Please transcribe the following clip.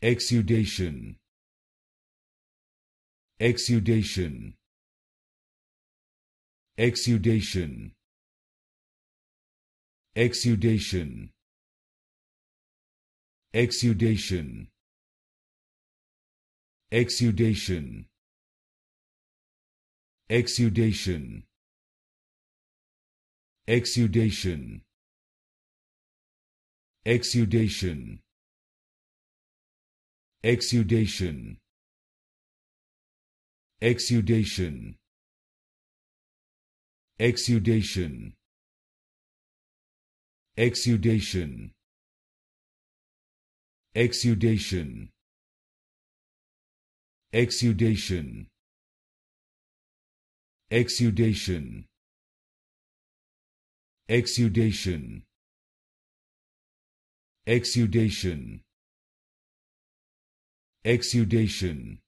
exudation. Exudation. Exudation. Exudation. Exudation. Exudation. Exudation. Exudation. Exudation exudation. Exudation. Exudation. Exudation. Exudation. Exudation. Exudation. Exudation. Exudation exudation